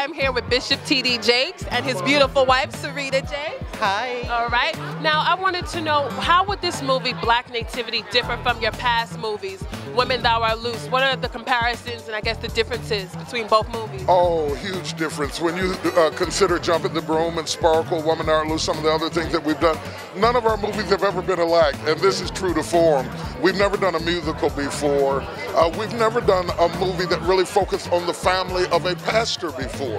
I am here with Bishop T.D. Jakes and his beautiful wife, Serita Jakes. Hi. All right. Now, I wanted to know how would this movie, Black Nativity, differ from your past movies, Woman Thou Art Loosed? What are the comparisons and I guess the differences between both movies? Oh, huge difference. When you uh, consider Jumping the Broom and Sparkle, Woman Thou Art Loosed, some of the other things that we've done, none of our movies have ever been alike, and this is true to form. We've never done a musical before. Uh, we've never done a movie that really focused on the family of a pastor before,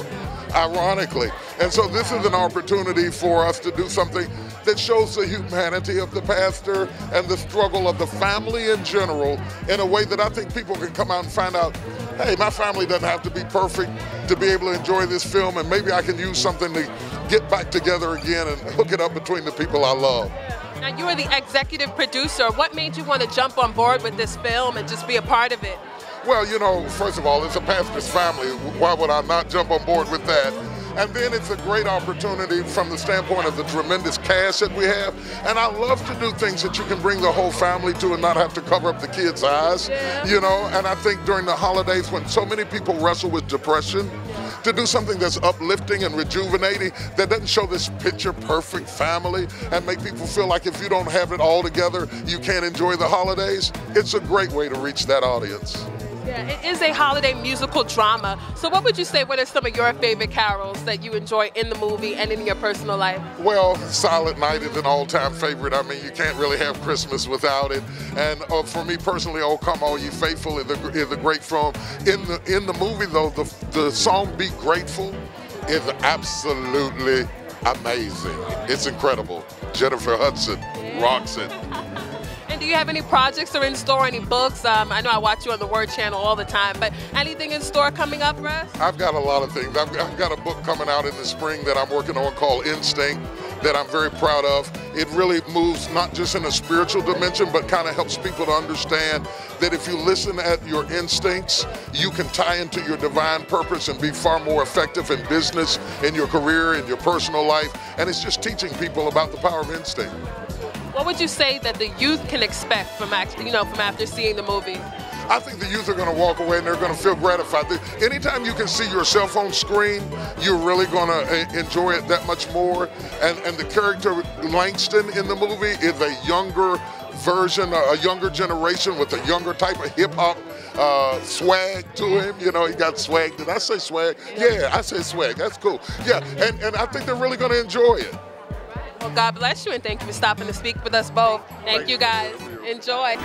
ironically. And so this is an opportunity for us to do something that shows the humanity of the pastor and the struggle of the family in general in a way that I think people can come out and find out, hey, my family doesn't have to be perfect to be able to enjoy this film, and maybe I can use something to get back together again and hook it up between the people I love. Now, you are the executive producer. What made you want to jump on board with this film and just be a part of it? Well, you know, first of all, it's a pastor's family. Why would I not jump on board with that? And then it's a great opportunity from the standpoint of the tremendous cast that we have. And I love to do things that you can bring the whole family to and not have to cover up the kids' eyes, yeah. you know. And I think during the holidays when so many people wrestle with depression, to do something that's uplifting and rejuvenating that doesn't show this picture perfect family and make people feel like if you don't have it all together, you can't enjoy the holidays. It's a great way to reach that audience. Yeah, it is a holiday musical drama. So, what would you say? What are some of your favorite carols that you enjoy in the movie and in your personal life? Well, Silent Night is an all-time favorite. I mean, you can't really have Christmas without it. And uh, for me personally, "Oh Come All You Faithful" is a, is a great film. In the in the movie, though, the the song "Be Grateful" is absolutely amazing. It's incredible. Jennifer Hudson rocks it. Do you have any projects or in store, any books? Um, I know I watch you on the Word Channel all the time, but anything in store coming up, Russ? I've got a lot of things. I've, I've got a book coming out in the spring that I'm working on called Instinct that I'm very proud of. It really moves not just in a spiritual dimension, but kind of helps people to understand that if you listen at your instincts, you can tie into your divine purpose and be far more effective in business, in your career, in your personal life. And it's just teaching people about the power of instinct. What would you say that the youth can expect from actually, you know, from after seeing the movie? I think the youth are going to walk away and they're going to feel gratified. Anytime you can see your cell phone screen, you're really going to enjoy it that much more. And, and the character Langston in the movie is a younger version, a younger generation with a younger type of hip hop uh, swag to him. You know, he got swag. Did I say swag? Yeah, I said swag. That's cool. Yeah, and, and I think they're really going to enjoy it. Well, God bless you and thank you for stopping to speak with us both. Thank you guys. Enjoy.